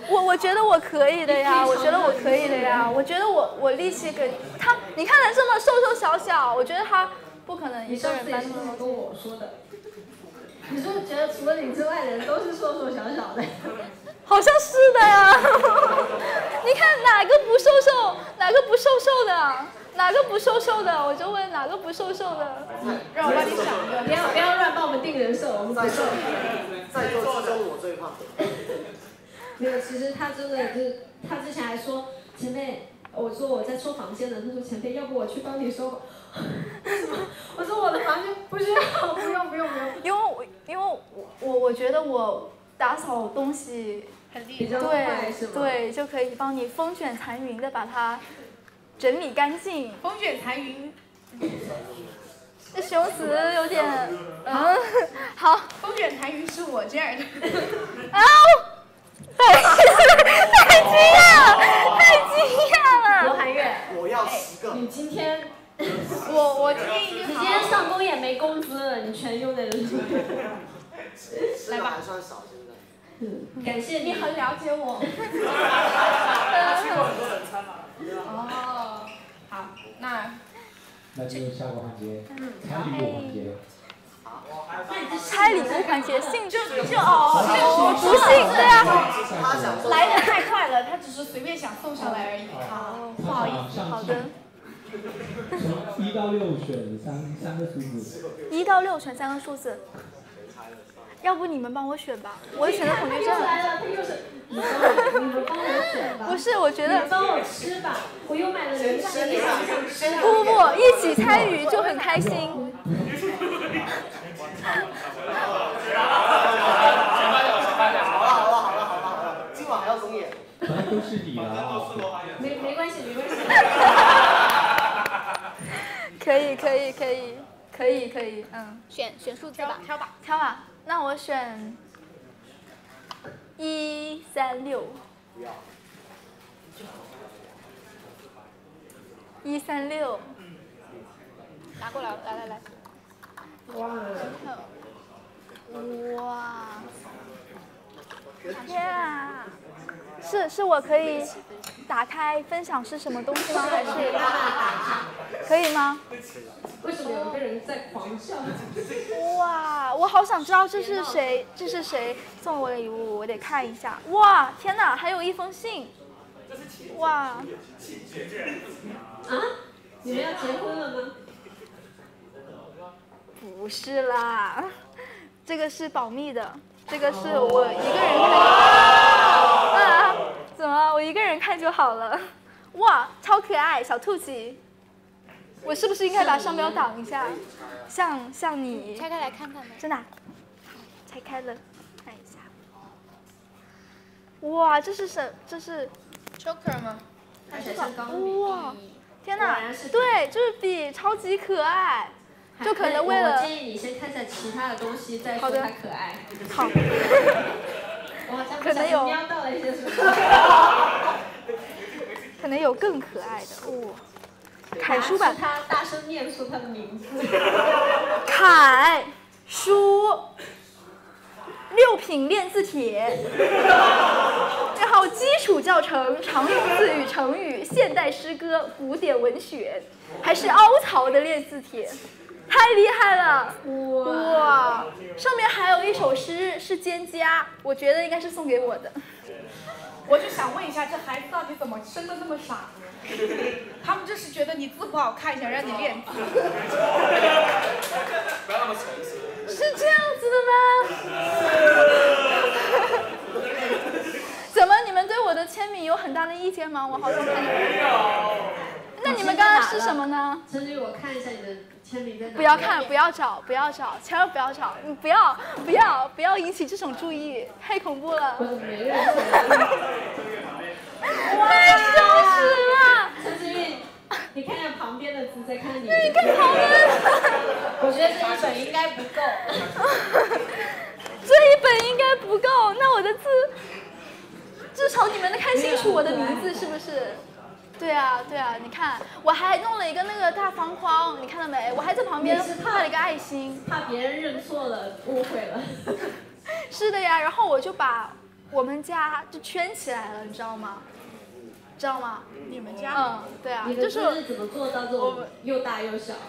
我我觉得我可以的呀，我觉得我可以的呀，我觉得我我力气可他，你看他这么瘦瘦小小，我觉得他不可能一个人搬这么跟我说的。你是不是觉得除了你之外的人都是瘦瘦小小的？好像是的呀，你看哪个不瘦瘦，哪个不瘦瘦的？哪个不瘦瘦的？我就问哪个不瘦瘦的？让我帮你想一个，不要不要乱帮我们定人设，我们不瘦。在座中我最胖。没有，其实他真的就是他之前还说前辈，我说我在收房间呢，他说前辈，要不我去帮你收。我说我的房间不需要，不用不用不用。因为我因为我我我觉得我打扫东西很厉害，对对，就可以帮你风卷残云的把它整理干净。风卷残云，这形容词有点嗯好。风卷残云是我这样的。啊！太太惊讶了，太惊讶了。罗寒月，我要十个。你今天。我我建议你今天上工也没工资了，你全用在这里。来吧，还算少现在。嗯，感谢你很了解我。他去过很多人餐嘛。哦，好，那。那就下个环节，猜礼物环节。猜礼物环节，信就就哦，不信对啊。来的太快了，他只是随便想送上来而已。好，不好意思，好的。从一到六选三三个数字。一到六选三个数字。要不你们帮我选吧，我选的恐惧症。来了，他又是。你们帮我选吧。不是，我觉得。你帮我吃吧，我又买了零食，你想不想吃？不不不，一起参与就很开心。好了好了好了好了好了，今晚还要公演。反正都是你了。没没关系没关系。可以可以可以可以可以，嗯，选选数字吧，挑吧挑吧，那我选一三六。一三六。拿过来，来来来。哇。哇。天啊！是是我可以打开分享是什么东西吗？还是可以吗？为什么有一个人在狂笑？哇，我好想知道这是谁，这是谁送我的礼物？我得看一下。哇，天哪，还有一封信。哇。啊？你们要结婚了吗？不是啦，这个是保密的。这个是我一个人看，啊，怎么我一个人看就好了？哇，超可爱，小兔子。我是不是应该把商标挡一下？像像你。拆开来看看呗。真的？拆开了，看一下。哇，这是什？这是 choker 吗？看起来像钢笔。哇，天哪！对，就是笔，超级可爱。就可能为了，我建议你先看一下其他的东西，再说它可爱。好。可能有。瞄到了一些什么？可能有更可爱的哇！楷书版。他大声念出他的名字。楷书六品练字帖，然后基础教程、常用字与、成语、现代诗歌、古典文学，还是凹槽的练字帖。太厉害了！哇，上面还有一首诗是蒹葭，我觉得应该是送给我的。我就想问一下，这孩子到底怎么生的那么傻？他们就是觉得你字不好看，想让你练字。不要那么诚实。是这样子的吗？怎么，你们对我的签名有很大的意见吗？我好想看。那你们刚刚是什么呢？陈局，我看一下你的签名。不要看，不要找，不要找，千万不要找！你不要，不要，不要引起这种注意，太恐怖了！太羞耻了！陈志韵，你看看旁边的字，再看你。你看旁边。我觉得这一本应该不够。这一本应该不够，那我的字，至少你们能看清楚我的名字是不是？对啊，对啊，你看，我还弄了一个那个大方框，你看到没？我还在旁边画了一个爱心，怕别人认错了，误会了。是的呀，然后我就把我们家就圈起来了，你知道吗？知道吗？你们家？嗯，对啊，就是怎么做到这种又大又小？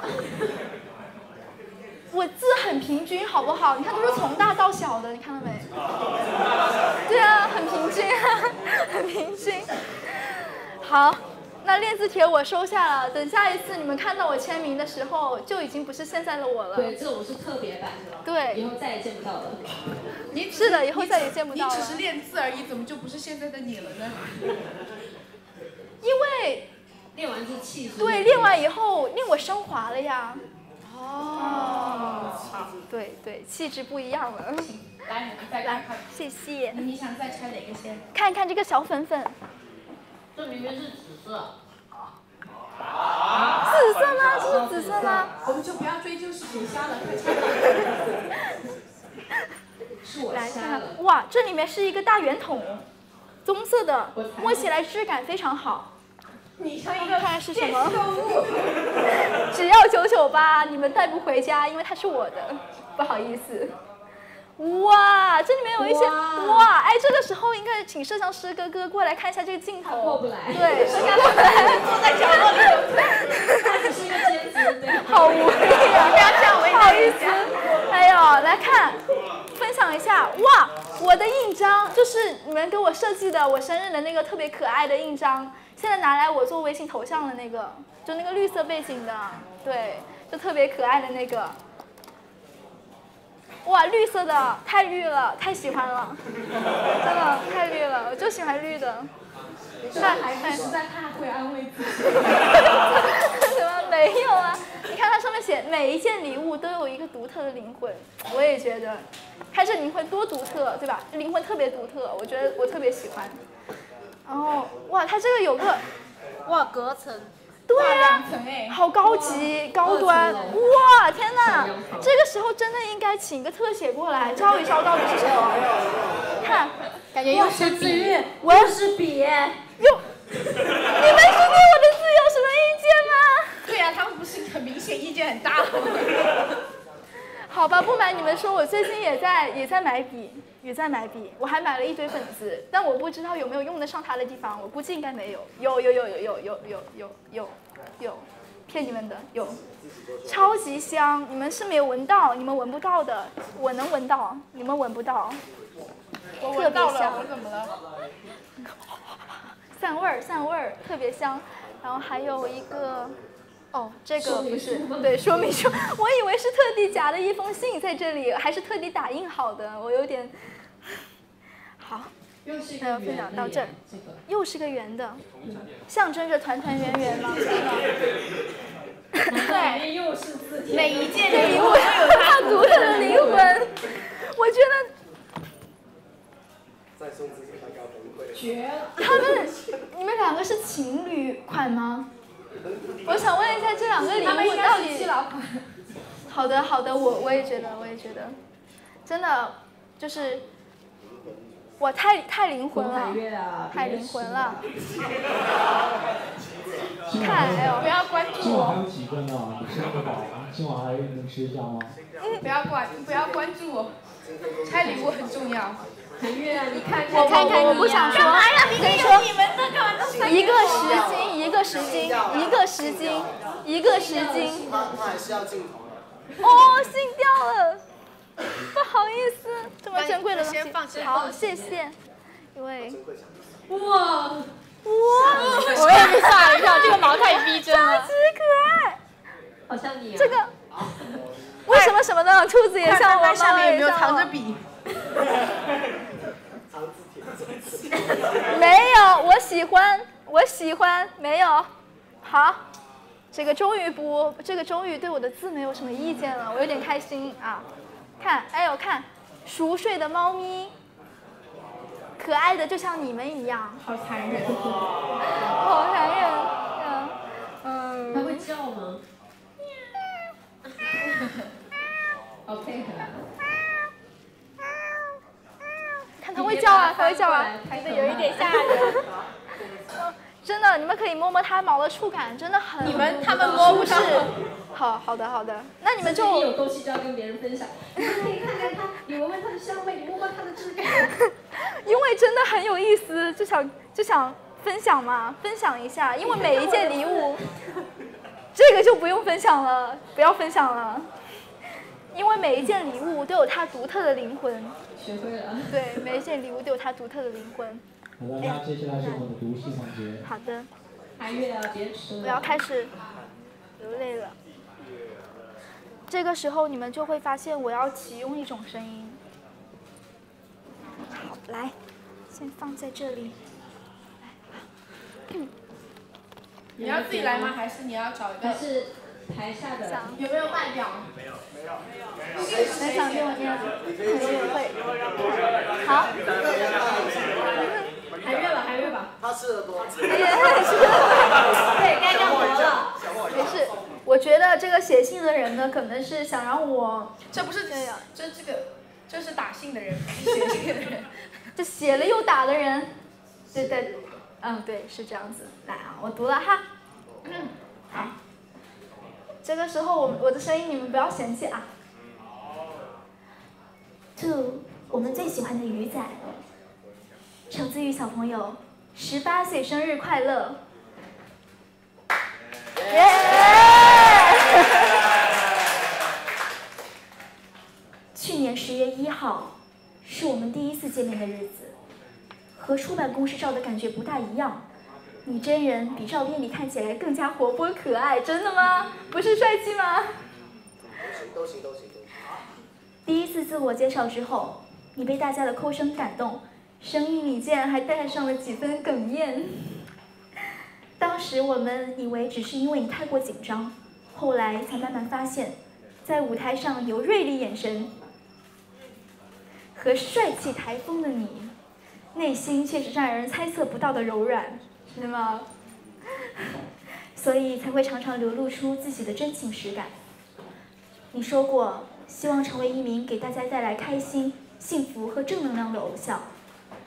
我字很平均，好不好？你看都是从大到小的，你看到没？对啊，很平均，很平均。好，那练字帖我收下了，等下一次你们看到我签名的时候，就已经不是现在的我了。对，这种是特别版。对，以后再也见不到了。你 是的，以后再也见不到了。你只是练字而已，怎么就不是现在的你了呢？因为 练完就气质。对，练完以后令我升华了呀。哦。对对，气质不一样了。来，我们再来看。谢谢。你想再拆哪个先？看一看这个小粉粉。这明明是紫色。紫色吗？这是紫色吗？我们就不要追究是谁瞎了，快拆。是我来看瞎了。哇，这里面是一个大圆筒，棕色的，摸起来质感非常好。你像一个看是什么？只要九九八，你们带不回家，因为它是我的，不好意思。哇，这里面有一些哇，哎，这个时候应该请摄像师哥哥过来看一下这个镜头。过不来。对，摄像过来，坐在角落里。他只是一个。好无力啊！不要这样为难不好意思。哎呦，来看，分享一下哇，我的印章就是你们给我设计的，我生日的那个特别可爱的印章，现在拿来我做微信头像的那个，就那个绿色背景的，对，就特别可爱的那个。哇，绿色的太绿了，太喜欢了，真的太绿了，我就喜欢绿的。看孩子实在太会安慰自己。什么没有啊？你看它上面写每一件礼物都有一个独特的灵魂，我也觉得，看这灵魂多独特，对吧？灵魂特别独特，我觉得我特别喜欢。然后哇，它这个有个哇隔层。对呀、好高级、高端，哇，天哪！这个时候真的应该请个特写过来照一照到底是什么。看，感觉又是笔，我又是笔，又，你们是对我的字有什么意见吗？对呀、他们不是很明显意见很大吗？好吧，不瞒你们说，我最近也在也在买笔，也在买笔，我还买了一堆本子，但我不知道有没有用得上它的地方，我估计应该没有。有有有有有有有有有有，骗你们的有，超级香，你们是没有闻到，你们闻不到的，我能闻到，你们闻不到，特别我闻到了，香我，怎么了？散味儿散味儿，特别香。然后还有一个。哦，这个不是对说明书，我以为是特地夹的一封信在这里，还是特地打印好的，我有点 好。又是一那要分享到这儿。又是个圆的，象征着团团圆圆吗？对，又是字帖。每一件这礼物都有它独特的灵魂，我觉得再送自己蛋糕崩溃。绝了。他们你们两个是情侣款吗？我想问一下，这两个礼物到底。好的，好的，我我也觉得，我也觉得，真的就是，我太太灵魂了太灵魂了。看，哎呦，不要关注我，今晚还有几个呢？今晚还能吃一下吗？不要关，不要关注我，拆礼物很重要。海月啊，你看我看我我不想说，干嘛呀？你说，明有你们的，干嘛都一个十斤，一个十斤，一个十斤，一个十斤。他他还是要镜头。哦，心掉了，不好意思，这么珍贵的东西。先放先好，谢谢，因为哇哇，我也被吓了一跳，这个毛太逼真了超级。可爱。好像你啊。这个为什么什么的兔子也像我，看下面有没有？藏着笔？没有，我喜欢，我喜欢，没有。好，这个终于不，这个终于对我的字没有什么意见了，我有点开心啊。看，哎呦，看，熟睡的猫咪，可爱的就像你们一样，好残忍。好残忍。嗯，它会叫吗？好 配合它会叫啊，它会叫啊，真的有一点吓人。真的，你们可以摸摸它毛的触感，真的很你们他们摸不舒适到。好好的好的，那你们你就有东西就要跟别人分享。你可以看看它，你闻闻它的香味，你摸摸它的质感。因为真的很有意思，就想就想分享嘛，分享一下，因为每一件礼物，这个就不用分享了，不要分享了，因为每一件礼物都有它独特的灵魂。学会了。对，每一件礼物都有它独特的灵魂。好的，那接下来是我们的读信环节。好的，韩月啊，别吃了。我要开始流泪了。这个时候你们就会发现我要启用一种声音。好，来，先放在这里。你要自己来吗？还是你要找一个？还是台下的？有没有代表？没有，没有，没有。谁想给我念？韩月会。好。韩月吧，韩月吧。他吃的多。对，该干活了。没事，我觉得这个写信的人呢，可能是想让我，这不是这样，这这个，这是打信的人，不是写信的人，这写了又打的人，对对，嗯，对，是这样子。来啊，我读了哈。嗯，好。这个时候我我的声音你们不要嫌弃啊。To 我们最喜欢的鱼仔，程子宇小朋友，十八岁生日快乐！耶！去年十月一号，是我们第一次见面的日子，和出版公司照的感觉不大一样。你真人比照片里看起来更加活泼可爱，真的吗？不是帅气吗？都行都行都行。第一次自我介绍之后，你被大家的哭声感动，声音里竟然还带上了几分哽咽。当时我们以为只是因为你太过紧张，后来才慢慢发现，在舞台上有锐利眼神和帅气台风的你，内心却是让人猜测不到的柔软，是吗？所以才会常常流露出自己的真情实感。你说过，希望成为一名给大家带来开心、幸福和正能量的偶像。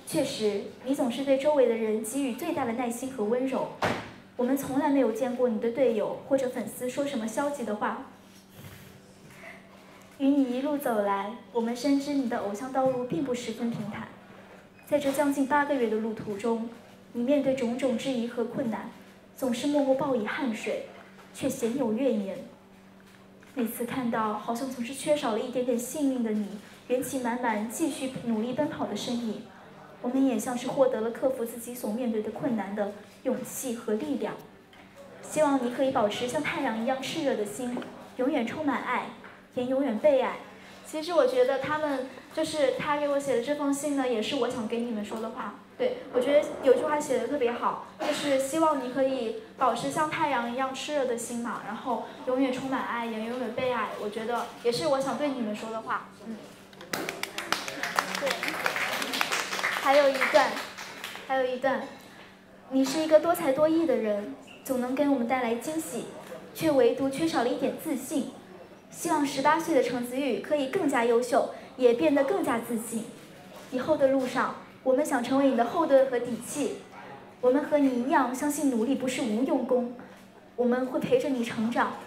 确实，你总是对周围的人给予最大的耐心和温柔。我们从来没有见过你的队友或者粉丝说什么消极的话。与你一路走来，我们深知你的偶像道路并不十分平坦。在这将近八个月的路途中，你面对种种质疑和困难，总是默默报以汗水，却鲜有怨言。每次看到好像总是缺少了一点点幸运的你，元气满满继续努力奔跑的身影，我们也像是获得了克服自己所面对的困难的。勇气和力量，希望你可以保持像太阳一样炽热的心，永远充满爱，也永远被爱。其实我觉得他们就是他给我写的这封信呢，也是我想给你们说的话。对我觉得有句话写的特别好，就是希望你可以保持像太阳一样炽热的心嘛，然后永远充满爱，也永远被爱。我觉得也是我想对你们说的话。嗯，对，还有一段，还有一段。你是一个多才多艺的人，总能给我们带来惊喜，却唯独缺少了一点自信。希望十八岁的程子玉可以更加优秀，也变得更加自信。以后的路上，我们想成为你的后盾和底气。我们和你一样，相信努力不是无用功。我们会陪着你成长，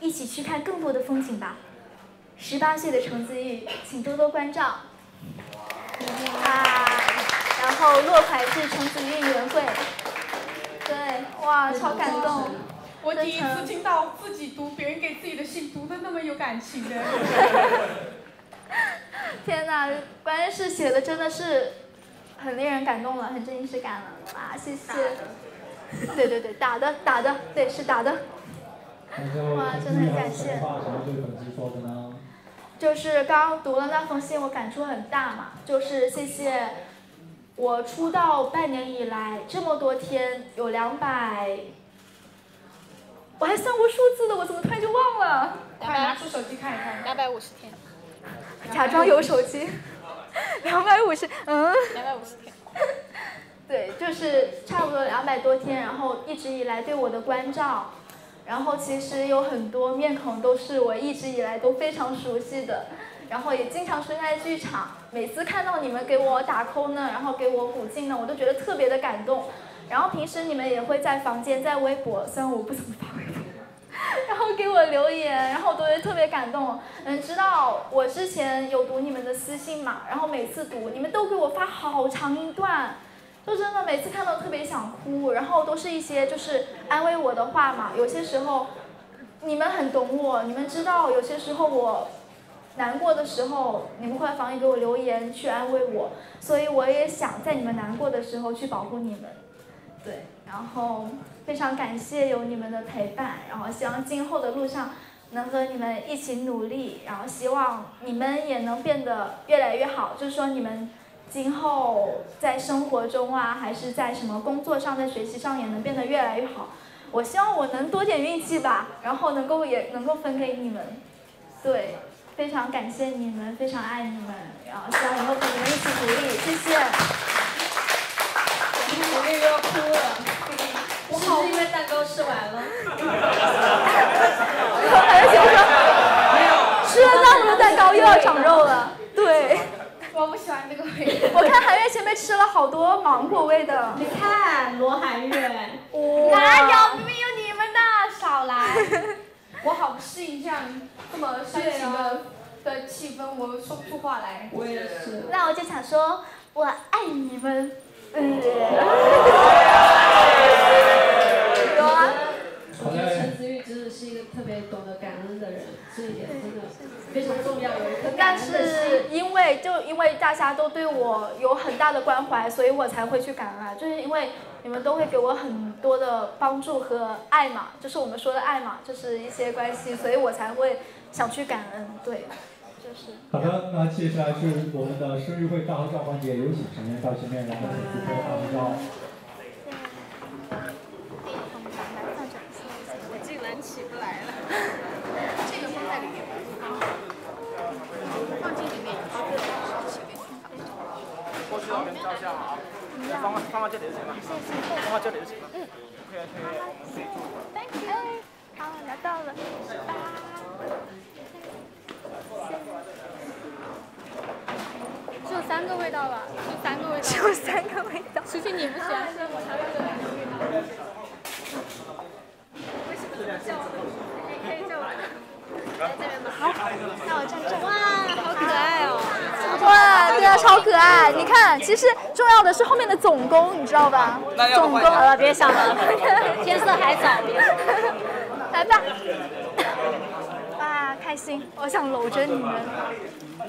一起去看更多的风景吧。十八岁的程子玉，请多多关照。啊，然后落款是陈子玉圆会。对，哇，超感动！我第一次听到自己读别人给自己的信读的那么有感情的。天哪，关键是写的真的是很令人感动了，很真实感了，哇，谢谢。对对对，打的打的，对是打的。哇，真的很感谢。就是刚读了那封信，我感触很大嘛，就是谢谢。我出道半年以来，这么多天有两百，我还算过数字的，我怎么突然就忘了？快拿出手机看一看。两百五十天。假装有手机。两百五十，嗯。两百五十天。对，就是差不多两百多天，然后一直以来对我的关照，然后其实有很多面孔都是我一直以来都非常熟悉的。然后也经常出现在剧场，每次看到你们给我打 call 呢，然后给我鼓劲呢，我都觉得特别的感动。然后平时你们也会在房间、在微博，虽然我不怎么发微博，然后给我留言，然后我都会特别感动。嗯，知道我之前有读你们的私信嘛，然后每次读你们都给我发好长一段，就真的每次看到特别想哭。然后都是一些就是安慰我的话嘛，有些时候你们很懂我，你们知道有些时候我。难过的时候，你们会在房里给我留言去安慰我，所以我也想在你们难过的时候去保护你们。对，然后非常感谢有你们的陪伴，然后希望今后的路上能和你们一起努力，然后希望你们也能变得越来越好，就是说你们今后在生活中啊，还是在什么工作上，在学习上也能变得越来越好。我希望我能多点运气吧，然后能够也能够分给你们，对，非常感谢你们，非常爱你们，然后希望以后和你们一起努力，谢谢。我又要哭了，我好因为蛋糕吃完了。还有姐说，吃了那么多蛋糕又要长肉了，对。我不喜欢这个味。我看韩月前面吃了好多芒果味的。你看罗韩月，哪有？明明有你们的，少来。我好不适应这样这么煽情的的气氛，我说不出话来。我也是。那我就想说，我爱你们。嗯。有啊。特别懂得感恩的人，这一点真的非常重要。有一颗但是因为就因为大家都对我有很大的关怀，所以我才会去感恩。就是因为你们都会给我很多的帮助和爱嘛，就是我们说的爱嘛，就是一些关系，所以我才会想去感恩。对，就是。好的，那接下来是我们的生日会大合照环节，有请成员到前面来和主播大合照。我竟然起不来了。这个放在里面吧。放进里面，放这里起给过去那边照相啊，放放到这里就行了，放到这里就行了。嗯。可以可以，我们可以做。Thank you。好，拿到了。只有三个味道吧？就三个味道。只有三个味道。琪琪，你不喜欢吃我才会有两个味道。为什么叫？可以叫我。在这边吗？好，那我站这。哇，好！超可爱！你看，其实重要的是后面的总攻，你知道吧？总攻。好了，别想了，天色还早，别。来吧。哇，开心！我想搂着你们。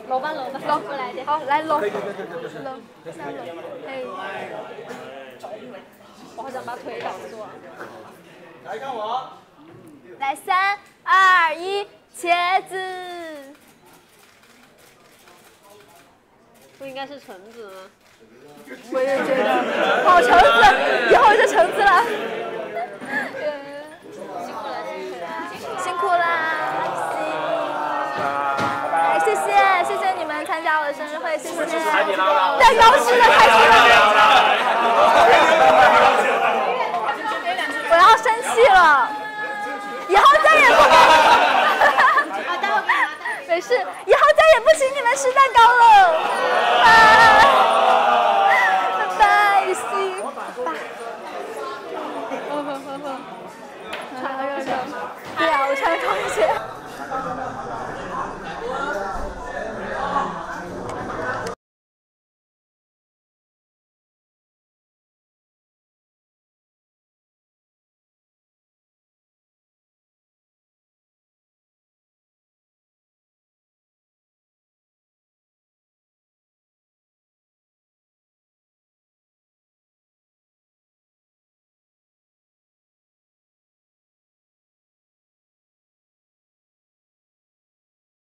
搂吧搂吧，搂过来点。好，来搂。搂。搂。哎。我好想把腿挡住啊！来看我。来，三二一，茄子。不应该是橙子吗？我也觉得，好橙子，以后就橙子了。辛苦啦，辛苦啦，谢谢，谢谢你们参加我的生日会，谢谢。蛋糕吃的开心了。我要生气了，以后再也不。没事，以后再也不请你们吃蛋糕了。拜拜，拜拜，呵呵呵呵，穿了热热，对呀，我穿高跟鞋。